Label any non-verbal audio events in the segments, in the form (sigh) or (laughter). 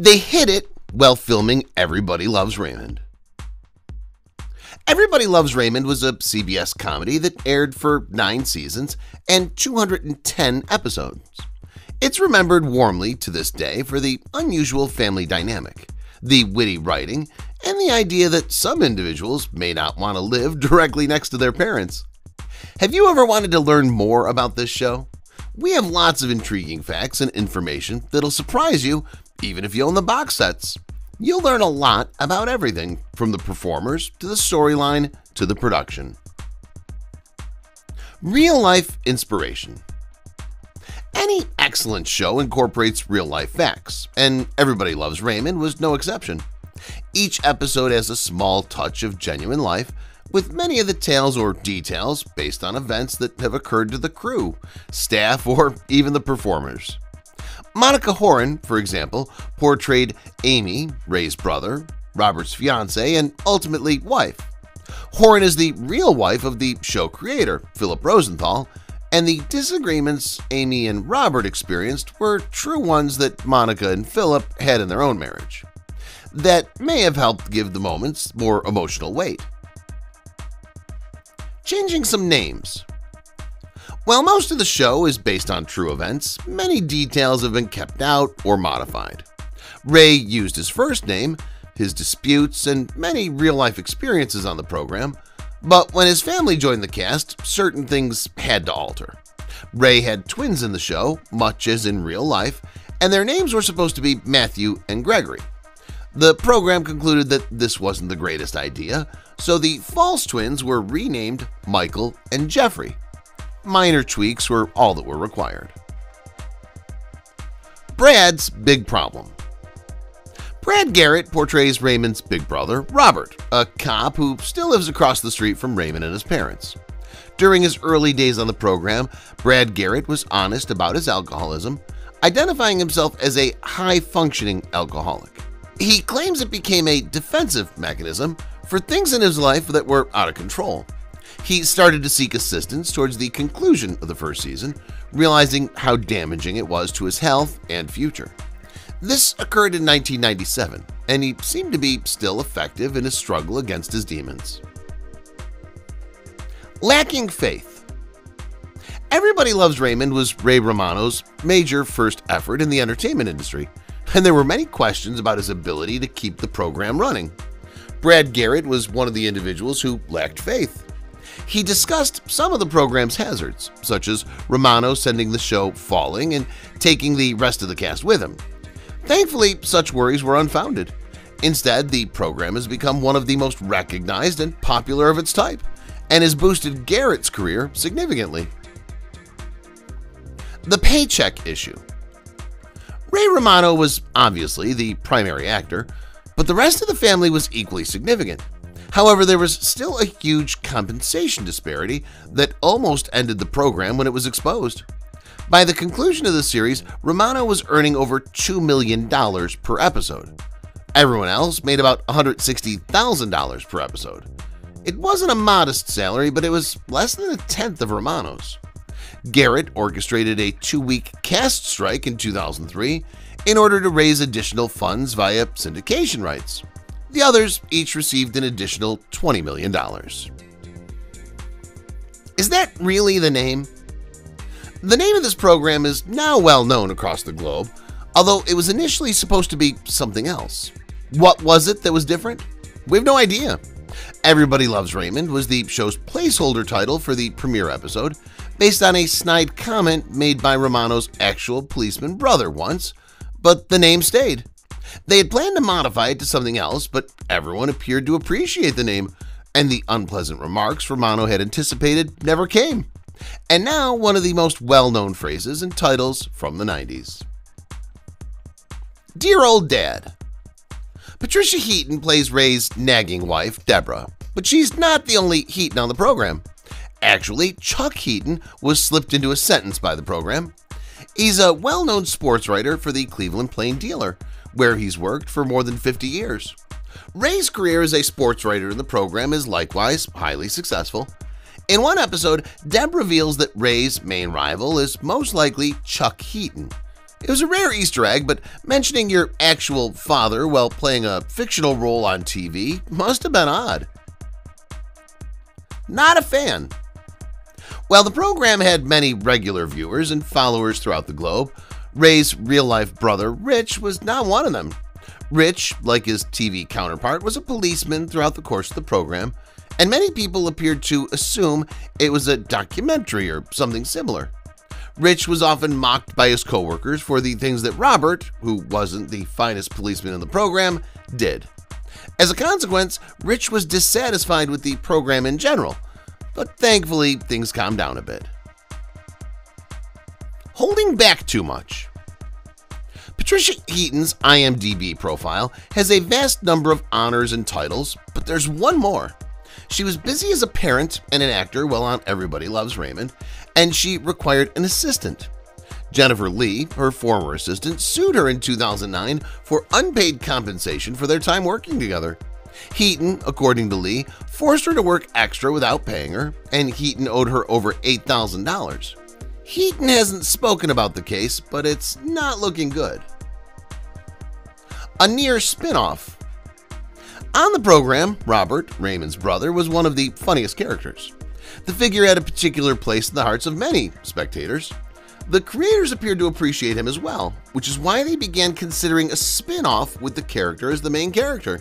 They hid it while filming Everybody Loves Raymond. Everybody Loves Raymond was a CBS comedy that aired for nine seasons and 210 episodes. It's remembered warmly to this day for the unusual family dynamic, the witty writing, and the idea that some individuals may not want to live (laughs) directly next to their parents. Have you ever wanted to learn more about this show? We have lots of intriguing facts and information that'll surprise you even if you own the box sets. You'll learn a lot about everything from the performers to the storyline to the production. Real life inspiration. Any excellent show incorporates real life facts, and Everybody Loves Raymond was no exception. Each episode has a small touch of genuine life, with many of the tales or details based on events that have occurred to the crew, staff, or even the performers. Monica Horan, for example, portrayed Amy, Ray's brother, Robert's fiance, and ultimately wife. Horan is the real wife of the show creator, Philip Rosenthal, and the disagreements Amy and Robert experienced were true ones that Monica and Philip had in their own marriage. That may have helped give the moments more emotional weight. Changing some names. While most of the show is based on true events, many details have been kept out or modified. Ray used his first name, his disputes, and many real-life experiences on the program, but when his family joined the cast, certain things had to alter. Ray had twins in the show, much as in real life, and their names were supposed to be Matthew and Gregory. The program concluded that this wasn't the greatest idea, so the false twins were renamed Michael and Jeffrey. Minor tweaks were all that were required. Brad's Big Problem Brad Garrett portrays Raymond's big brother, Robert, a cop who still lives across the street from Raymond and his parents. During his early days on the program, Brad Garrett was honest about his alcoholism, identifying himself as a high-functioning alcoholic. He claims it became a defensive mechanism for things in his life that were out of control. He started to seek assistance towards the conclusion of the first season, realizing how damaging it was to his health and future. This occurred in 1997, and he seemed to be still effective in his struggle against his demons. Lacking faith Everybody Loves Raymond was Ray Romano's major first effort in the entertainment industry, and there were many questions about his ability to keep the program running. Brad Garrett was one of the individuals who lacked faith. He discussed some of the program's hazards, such as Romano sending the show falling and taking the rest of the cast with him. Thankfully, such worries were unfounded. Instead, the program has become one of the most recognized and popular of its type, and has boosted Garrett's career significantly. The Paycheck Issue Ray Romano was obviously the primary actor, but the rest of the family was equally significant. However, there was still a huge compensation disparity that almost ended the program when it was exposed. By the conclusion of the series, Romano was earning over $2 million per episode. Everyone else made about $160,000 per episode. It wasn't a modest salary, but it was less than a tenth of Romano's. Garrett orchestrated a two-week cast strike in 2003 in order to raise additional funds via syndication rights. The others each received an additional $20 million. Is that really the name? The name of this program is now well known across the globe, although it was initially supposed to be something else. What was it that was different? We have no idea. Everybody Loves Raymond was the show's placeholder title for the premiere episode, based on a snide comment made by Romano's actual policeman brother once, but the name stayed. They had planned to modify it to something else, but everyone appeared to appreciate the name, and the unpleasant remarks Romano had anticipated never came. And now one of the most well-known phrases and titles from the 90s. Dear Old Dad Patricia Heaton plays Ray's nagging wife, Deborah, but she's not the only Heaton on the program. Actually, Chuck Heaton was slipped into a sentence by the program. He's a well-known sports writer for the Cleveland Plain Dealer, where he's worked for more than 50 years. Ray's career as a sports writer in the program is likewise highly successful. In one episode, Deb reveals that Ray's main rival is most likely Chuck Heaton. It was a rare Easter egg, but mentioning your actual father while playing a fictional role on TV must have been odd. Not a fan. While the program had many regular viewers and followers throughout the globe, Ray's real life brother, Rich, was not one of them. Rich, like his TV counterpart, was a policeman throughout the course of the program, and many people appeared to assume it was a documentary or something similar. Rich was often mocked by his coworkers for the things that Robert, who wasn't the finest policeman in the program, did. As a consequence, Rich was dissatisfied with the program in general, but thankfully things calmed down a bit. Holding back too much. Patricia Heaton's IMDb profile has a vast number of honors and titles, but there's one more. She was busy as a parent and an actor while on Everybody Loves Raymond, and she required an assistant. Jennifer Lee, her former assistant, sued her in 2009 for unpaid compensation for their time working together. Heaton, according to Lee, forced her to work extra without paying her, and Heaton owed her over $8,000. Heaton hasn't spoken about the case, but it's not looking good. A near spin-off On the program, Robert, Raymond's brother, was one of the funniest characters. The figure had a particular place in the hearts of many spectators. The creators appeared to appreciate him as well, which is why they began considering a spin-off with the character as the main character.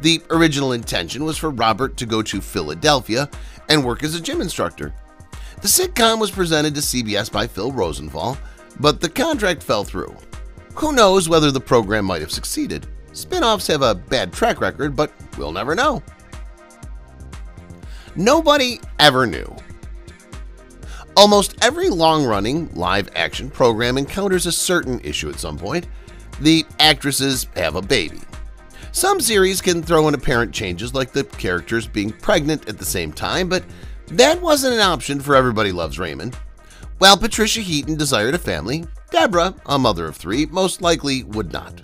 The original intention was for Robert to go to Philadelphia and work as a gym instructor. The sitcom was presented to CBS by Phil Rosenthal, but the contract fell through. Who knows whether the program might have succeeded? Spin-offs have a bad track record, but we'll never know. Nobody ever knew. Almost every long-running live-action program encounters a certain issue at some point. The actresses have a baby. Some series can throw in apparent changes like the characters being pregnant at the same time, but that wasn't an option for Everybody Loves Raymond. While Patricia Heaton desired a family, Deborah, a mother of three, most likely would not.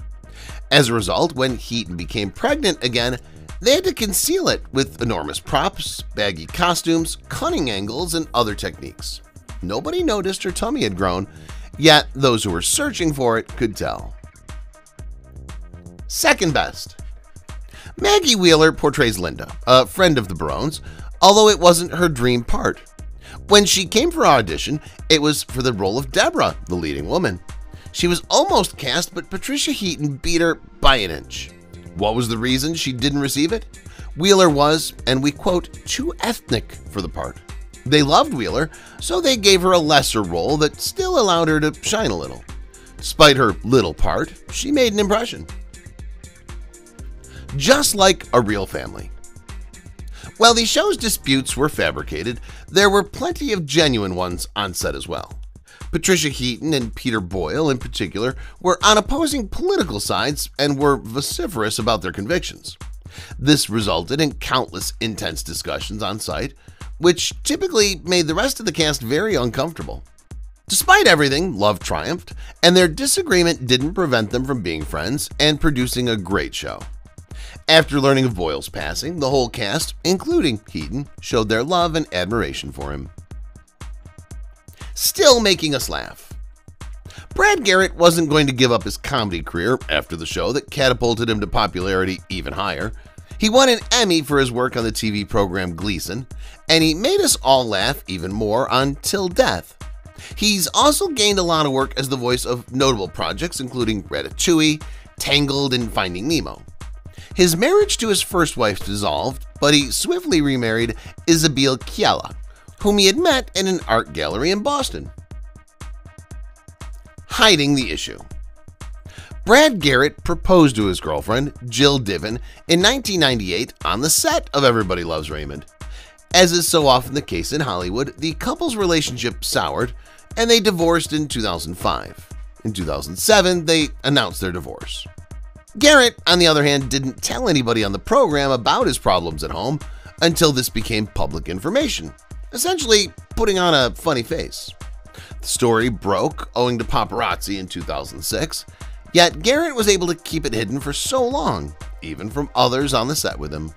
As a result, when Heaton became pregnant again, they had to conceal it with enormous props, baggy costumes, cunning angles, and other techniques. Nobody noticed her tummy had grown, yet those who were searching for it could tell. Second best. Maggie Wheeler portrays Linda, a friend of the Barones, although it wasn't her dream part. When she came for audition, it was for the role of Deborah, the leading woman. She was almost cast, but Patricia Heaton beat her by an inch. What was the reason she didn't receive it? Wheeler was, and we quote, too ethnic for the part. They loved Wheeler, so they gave her a lesser role that still allowed her to shine a little. Despite her little part, she made an impression just like a real family. While the show's disputes were fabricated, there were plenty of genuine ones on set as well. Patricia Heaton and Peter Boyle, in particular, were on opposing political sides and were vociferous about their convictions. This resulted in countless intense discussions on site, which typically made the rest of the cast very uncomfortable. Despite everything, love triumphed, and their disagreement didn't prevent them from being friends and producing a great show. After learning of Boyle's passing, the whole cast, including Heaton, showed their love and admiration for him. Still making us laugh. Brad Garrett wasn't going to give up his comedy career after the show that catapulted him to popularity even higher. He won an Emmy for his work on the TV program Gleason, and he made us all laugh even more on Till Death. He's also gained a lot of work as the voice of notable projects including Ratatouille, Tangled, and Finding Nemo. His marriage to his first wife dissolved, but he swiftly remarried Isabelle Quella, whom he had met in an art gallery in Boston. Hiding the issue. Brad Garrett proposed to his girlfriend, Jill Diven, in 1998 on the set of Everybody Loves Raymond. As is so often the case in Hollywood, the couple's relationship soured and they divorced in 2005. In 2007, they announced their divorce. Garrett, on the other hand, didn't tell anybody on the program about his problems at home until this became public information, essentially putting on a funny face. The story broke owing to paparazzi in 2006, yet Garrett was able to keep it hidden for so long, even from others on the set with him.